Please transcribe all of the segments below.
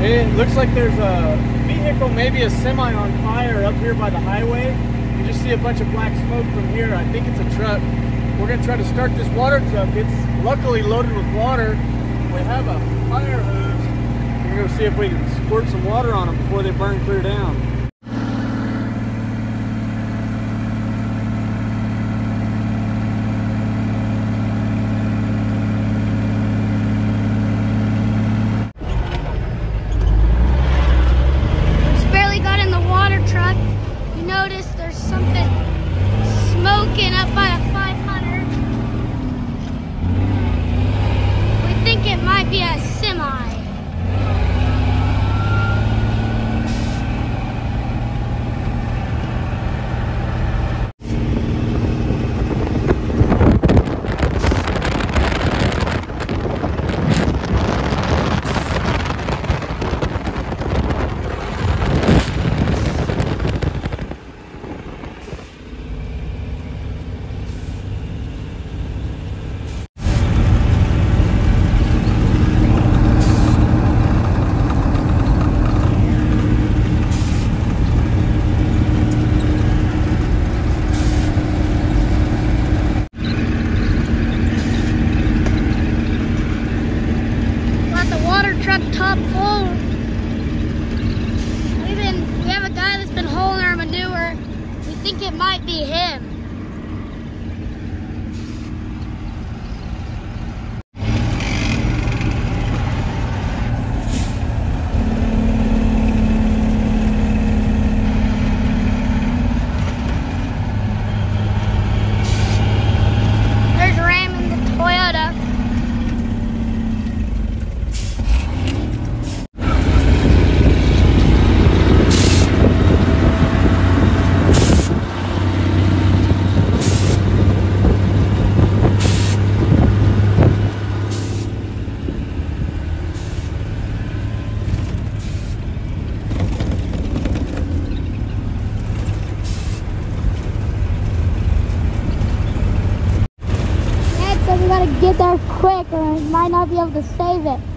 It looks like there's a vehicle, maybe a semi on fire up here by the highway. You just see a bunch of black smoke from here. I think it's a truck. We're gonna try to start this water truck. It's luckily loaded with water. We have a fire hose. We're gonna see if we can squirt some water on them before they burn clear down. not be able to save it.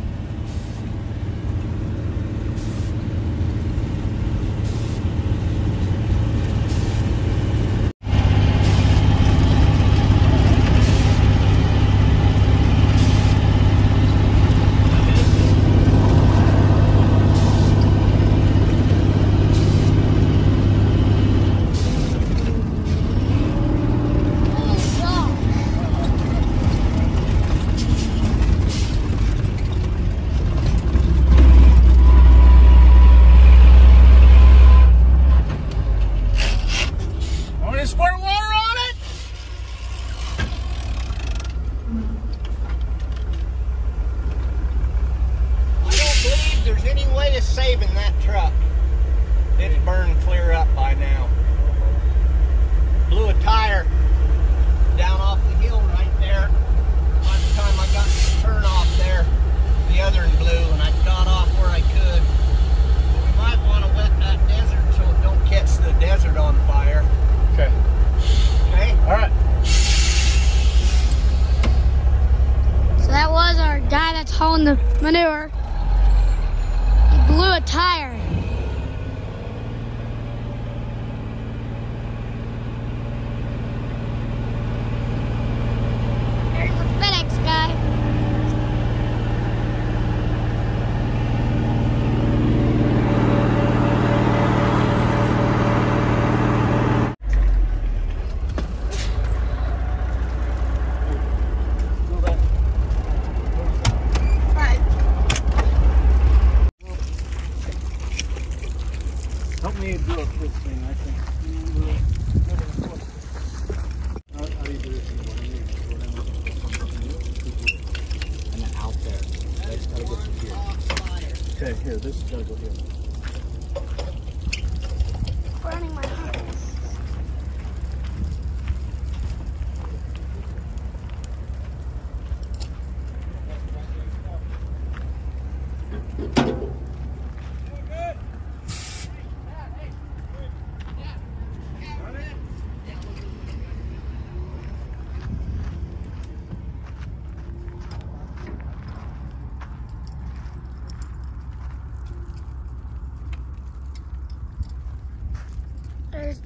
Okay, here, this is gonna go here.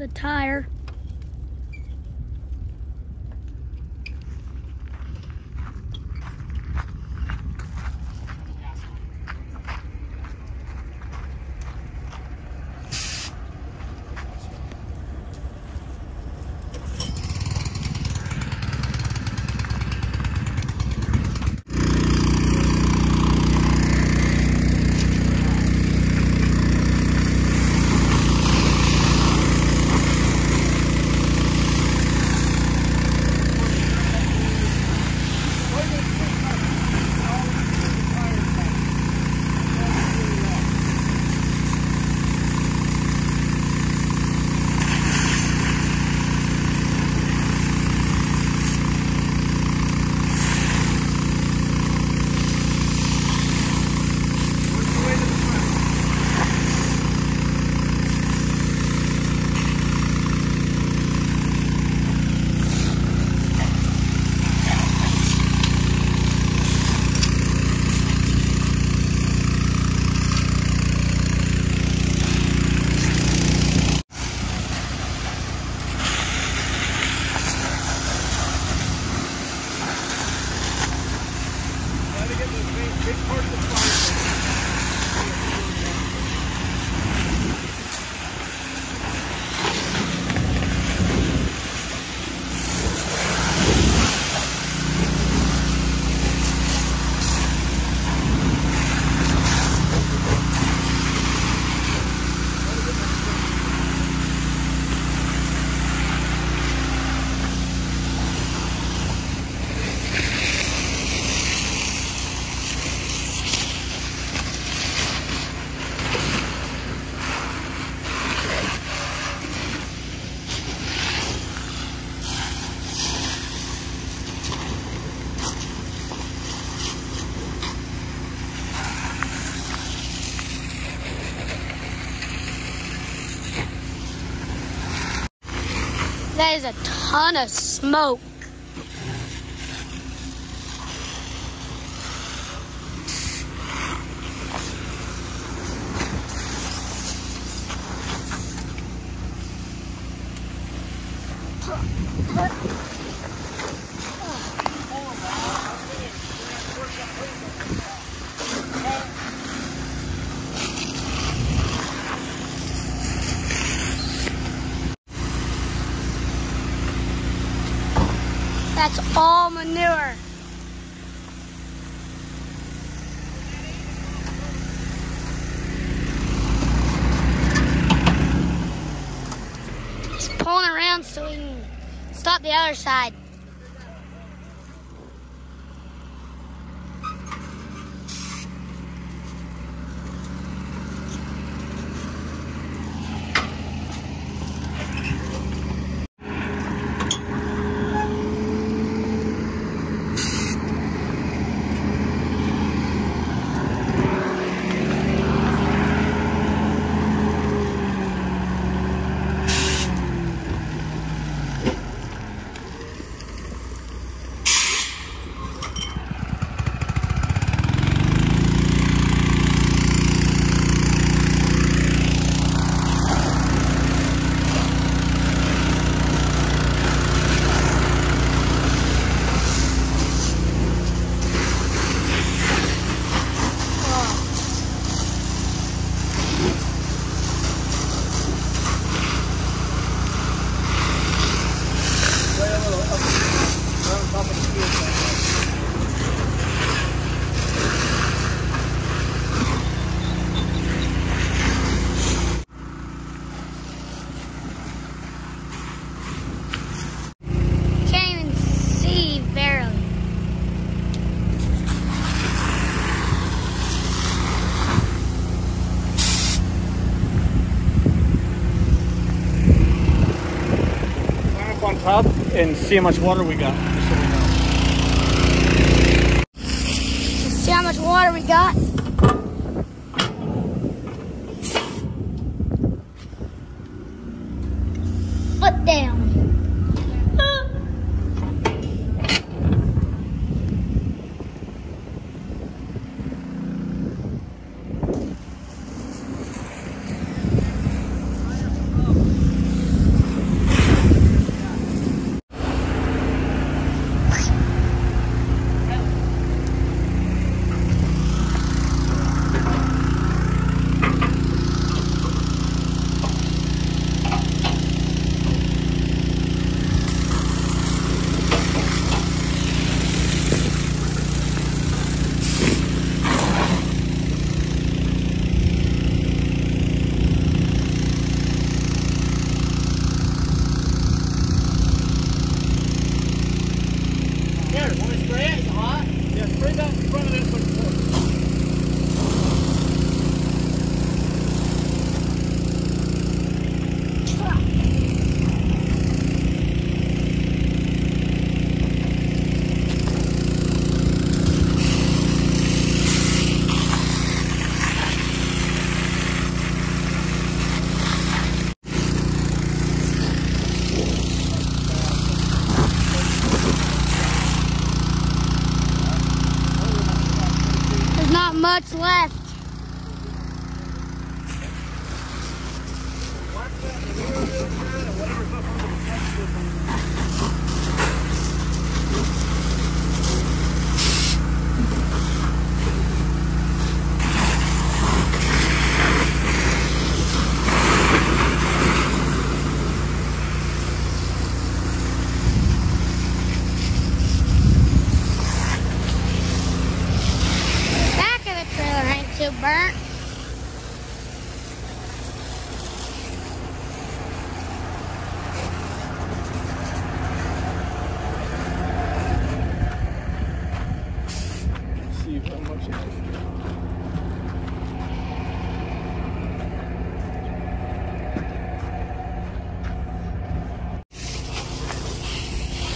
The tire. Ton of smoke. That's all manure. He's pulling around so he can stop the other side. Way a little up, right on top of the fuel tank. Can't even see barely. Climb up on top and see how much water we got. So we. See how much water we got?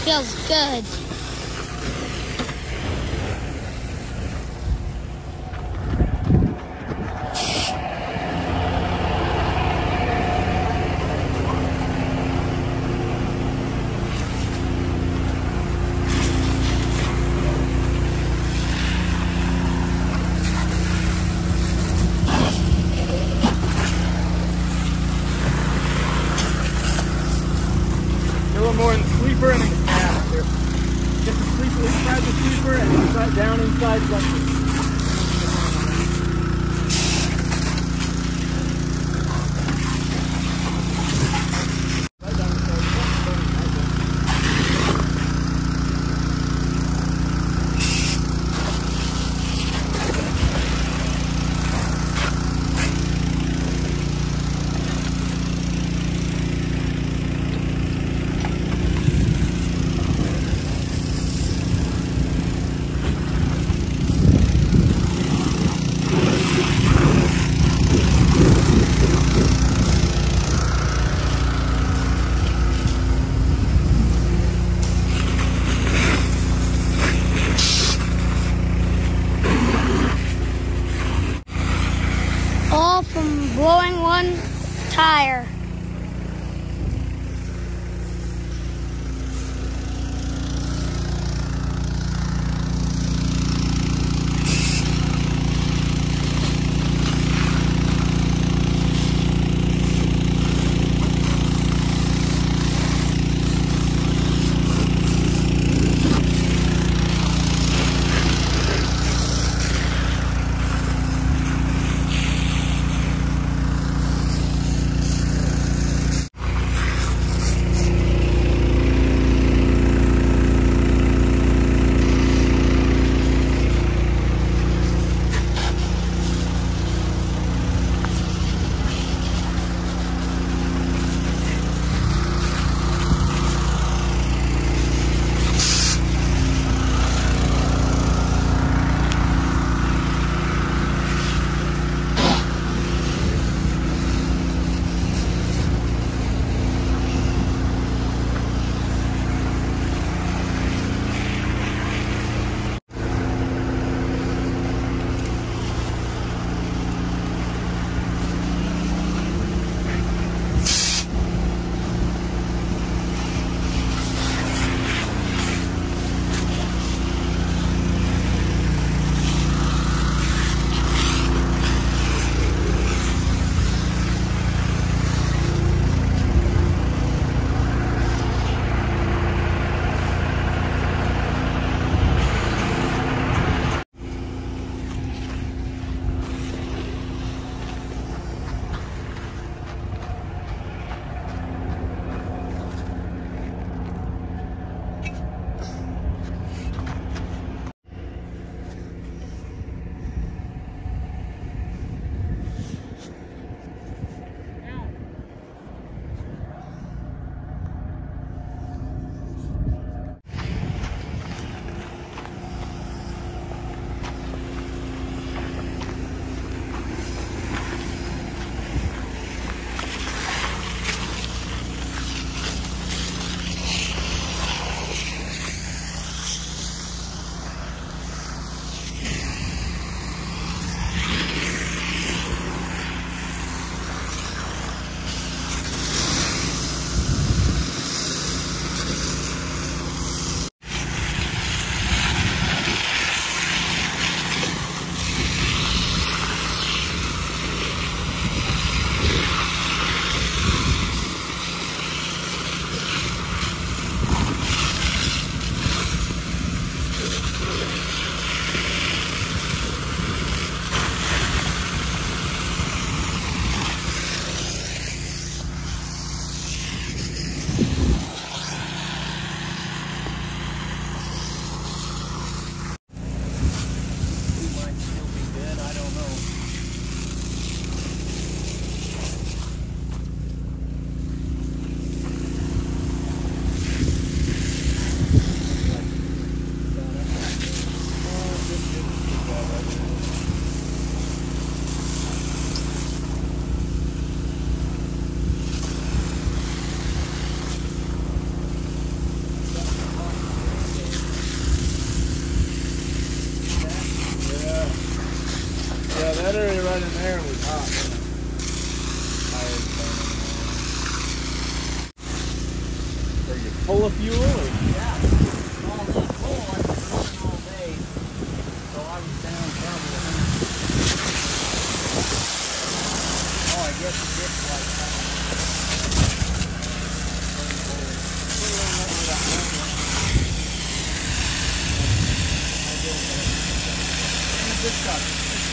Feels good.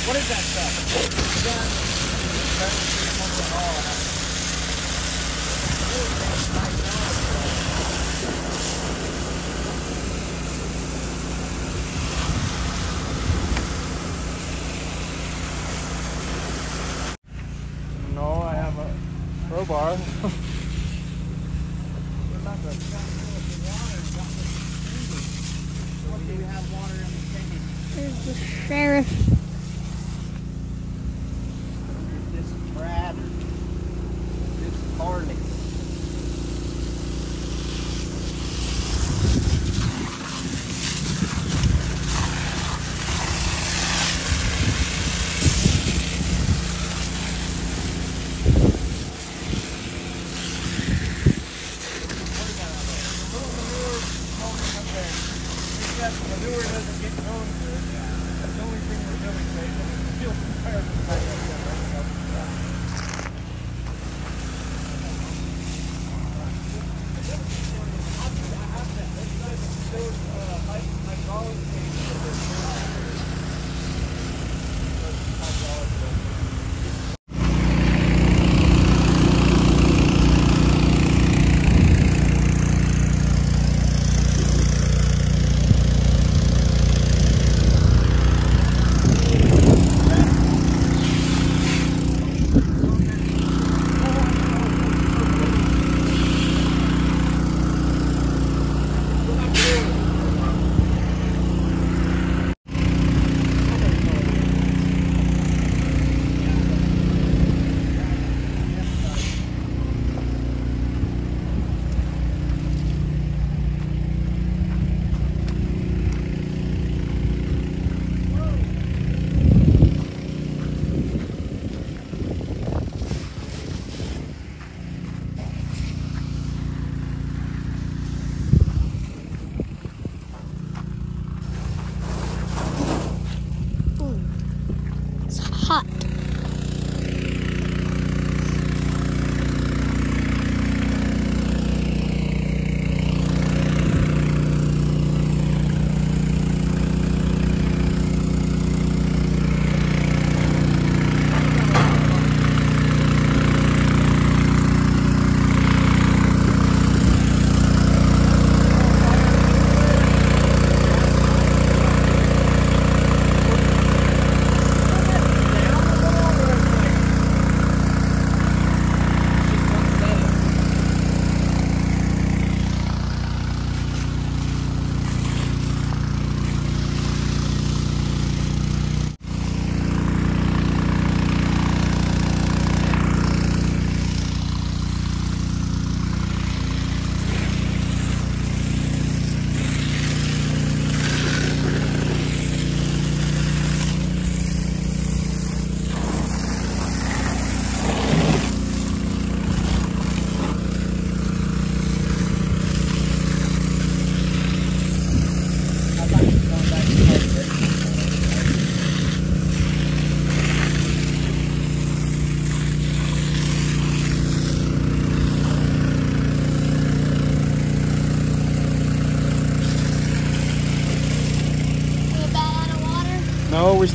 What is that stuff? No, I have a crowbar.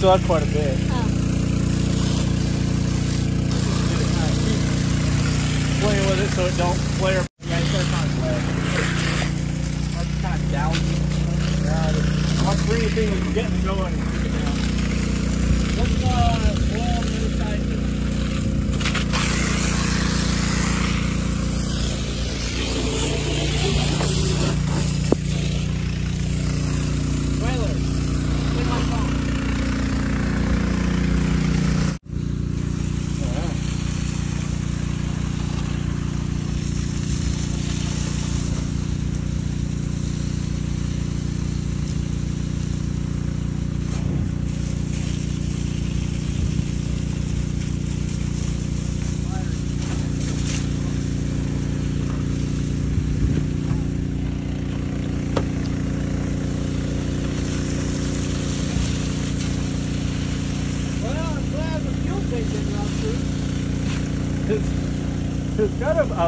Store ಮಾಡಿದೆ Play with it so it don't flare. Yeah, it does not flare. That's kind of down. Uh, I'm breathing and getting going.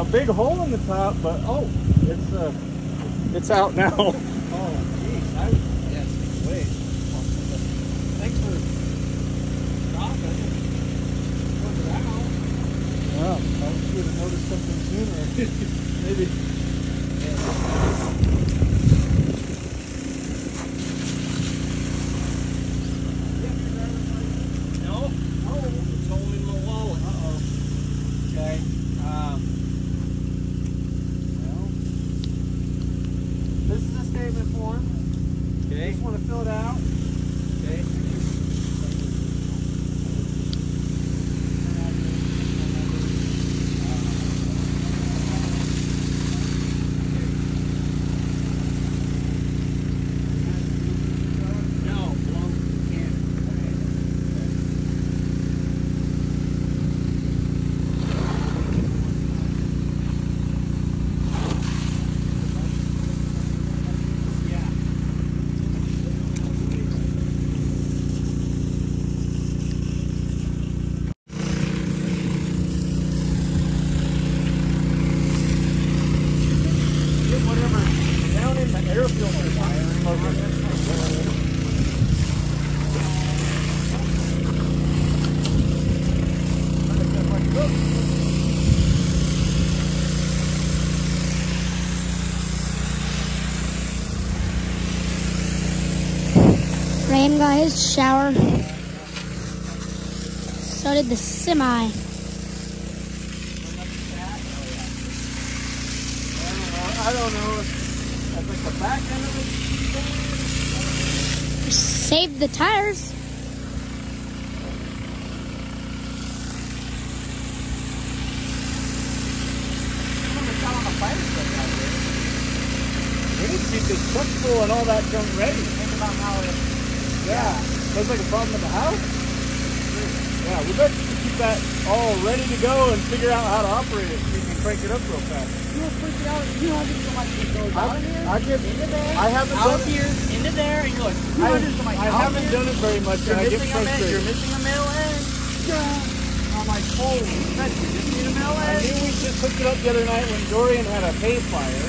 A, big hole in the top, but oh, it's uh, it's out now. Oh, jeez. I yes, wait. Thanks for stopping. Put it out. Wow, I should have noticed something sooner. Maybe. No, no, it's only in my wallet. Uh-oh. Okay. Um, well, This is a okay. Just want to fill it out. Okay. Got his shower. So did the semi. I don't know. I think the back end of it. Saved the tires. We keep this truck full and all that junk ready. Think about how it. Yeah. Looks like a problem at the house. Yeah, we better keep that all ready to go and figure out how to operate it so we can crank it up real fast. You were freaking out. You know, just like it goes I- out here, I get- into there, I haven't out done it. here, into there, and you're like, I, 200 to I haven't here. done it very much You're and I get missing a man. You're missing a male end. Yeah. I'm like, holy shit, you just need a male I knew we just hooked it up the other night when Dorian had a hay fire.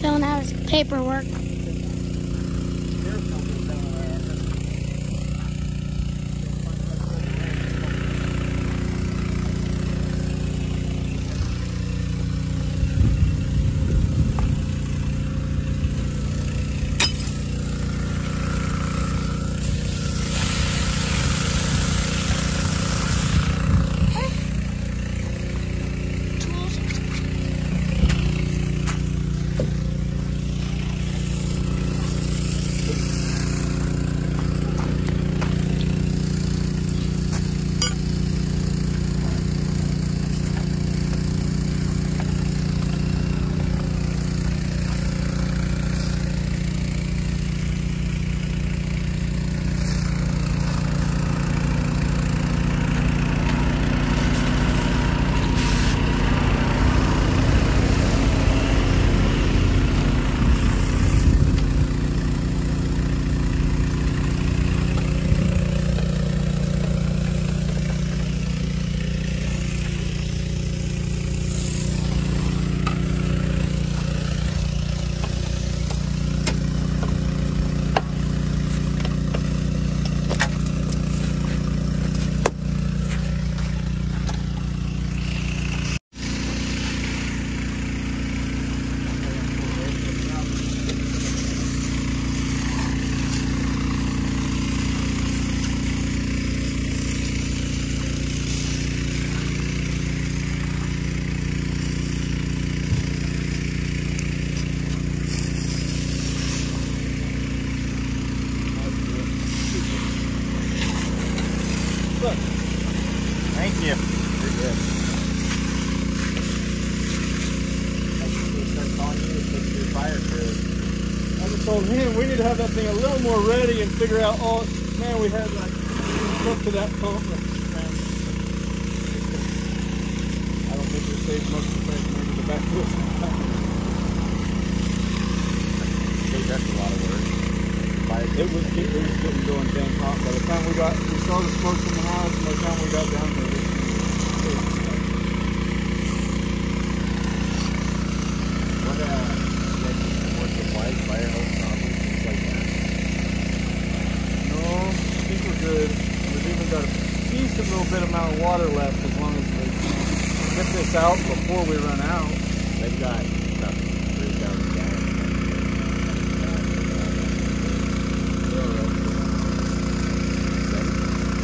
Filling out his paperwork. More ready and figure out oh, Man, we had like stuff to that pump. man, I don't think we saved much of the thing. The back that's a lot of work. A it was it was getting going dang hot. By the time we got we saw the smoke from the house, by the time we got down there, it was, it was What, uh, you guys need to work with white fire hose nozzles, things like that? No, I think we're good. We've even got a decent little bit amount of water left as long as we get this out before we run out. They've got about three thousand gallons.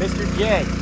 Mr. J.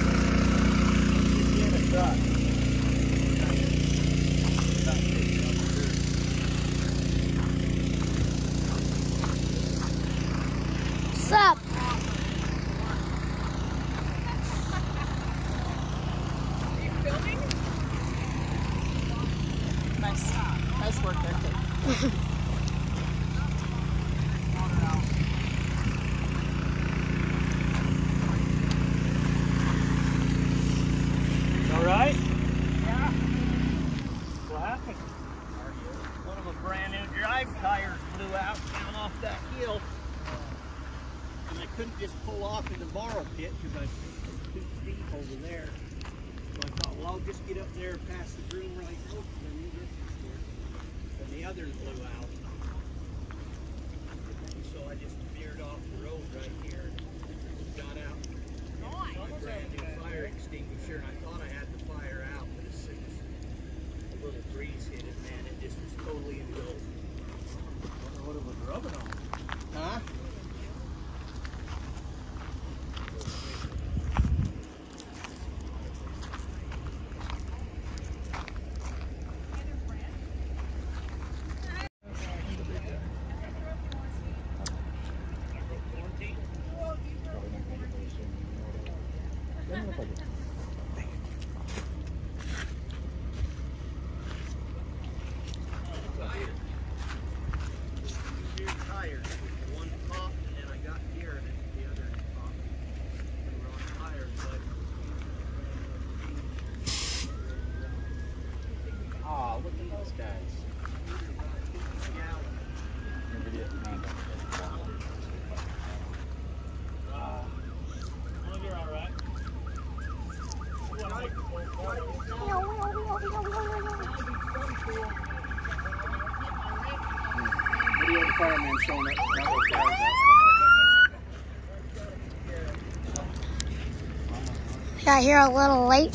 Got here a little late.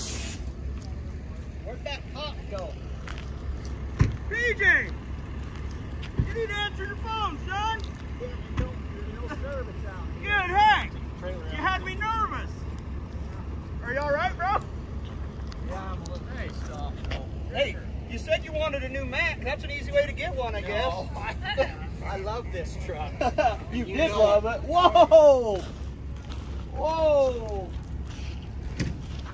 where'd that cop go? PJ, you need to answer your phone, son. Yeah, no, there's no service out Good, here. hey. You had me nervous. Are you all right, bro? Yeah, I'm a little pissed off. Hey, you said you wanted a new Mac. That's an easy way to get one, I guess. Oh I love this truck. You, You did know love it. Whoa! Whoa!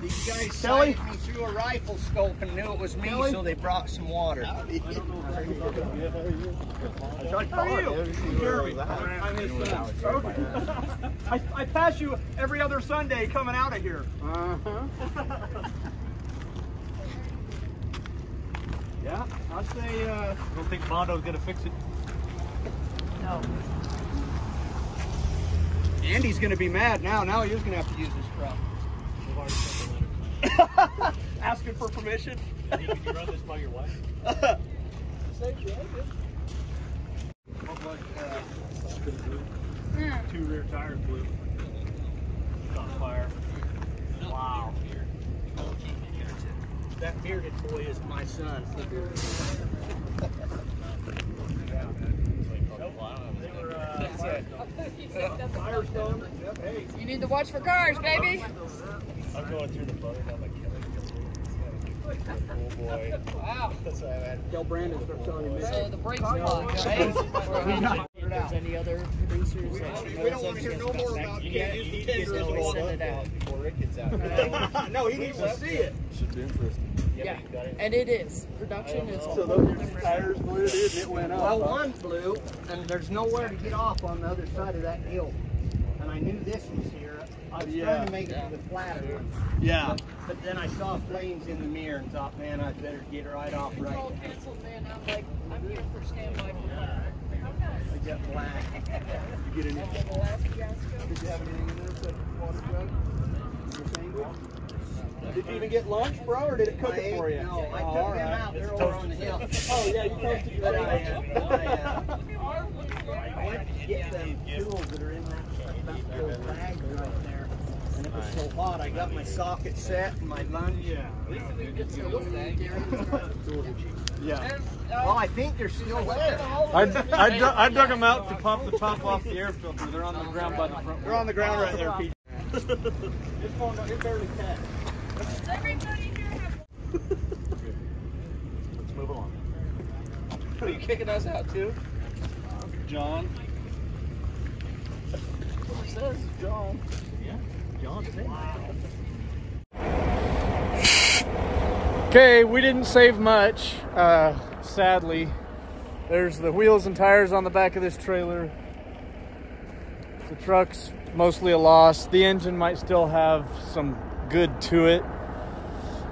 These guys Kelly? sighted me through a rifle scope and knew it was me, Kelly? so they brought some water. How are you? Jeremy. I'm his son. I, I pass you every other Sunday coming out of here. Uh-huh. yeah, I'd say, uh... I don't think Mondo's gonna fix it. No. Andy's gonna be mad now. Now he's gonna have to use this truck. Asking for permission. Can you run this by your wife? Two rear tires blew. On fire. Wow. That bearded boy is my son. They were, uh, Firestone. Hey. You need to watch for cars, baby. I'm going through the butter now, like Kelly. Oh boy. Wow. So I had Tell Brandon start selling you So the brakes blocked, right? If there's any other producers that you We don't want to hear no more about You can't use the need to get tenders this all all send it out. before Rick gets out. No, he needs to see it. Should be interesting. Yeah, you got it. and it is. Production is a So those different. tires blew, dude, and it went up. Well, huh? one blew, and there's nowhere to get off on the other side of that hill. And I knew this was here. I was Yeah. trying to make it to the flatter one. Yeah. But, but then I saw flames in the mirror and thought, man, I better get right off right. All canceled, man. I'm like, I'm here for standby. for I got black. You get any? Did you have anything in there? So water jug? Did you even get lunch, bro, or did it cook I it for you? No, I Oh, took all him right. out. They're It's over on the hill. Oh yeah, you posted your But I, uh, I, uh, I went to get them tools that are in that, that little bag right there. And it was so hot, I got my socket set and my lunch. Yeah. Yeah. Well, I think they're still there. I, I, dug, I dug them out to pop the top off the air filter. They're on the ground by the front. They're on the ground right there, Pete. It's falling down. It barely catch. Let's move along. Are you kicking us out too? John. What it says, John. Okay, we didn't save much, uh, sadly. There's the wheels and tires on the back of this trailer. The truck's mostly a loss. The engine might still have some good to it.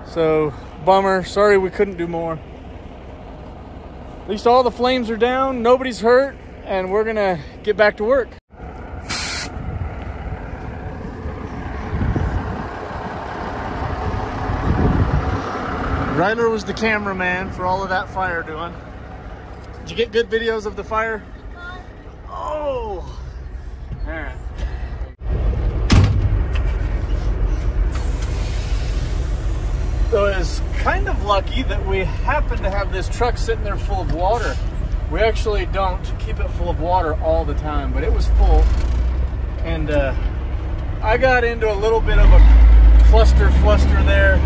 So, bummer. Sorry we couldn't do more. At least all the flames are down, nobody's hurt, and we're gonna get back to work. Ryler was the cameraman for all of that fire doing. Did you get good videos of the fire? Oh! Alright. So it's kind of lucky that we happen to have this truck sitting there full of water. We actually don't keep it full of water all the time, but it was full. And uh, I got into a little bit of a cluster fluster there,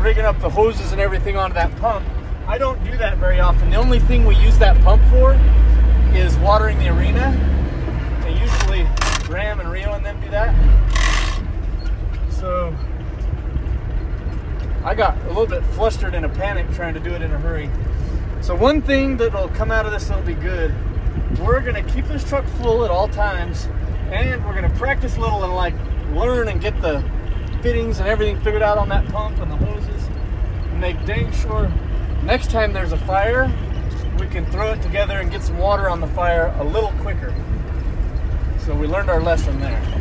rigging up the hoses and everything onto that pump. I don't do that very often. The only thing we use that pump for is watering the arena. And usually Ram and Rio and them do that. So I got a little bit flustered in a panic trying to do it in a hurry. So one thing that'll come out of this that'll be good, we're gonna keep this truck full at all times and we're gonna practice a little and like learn and get the fittings and everything figured out on that pump and the make dang sure next time there's a fire, we can throw it together and get some water on the fire a little quicker. So we learned our lesson there.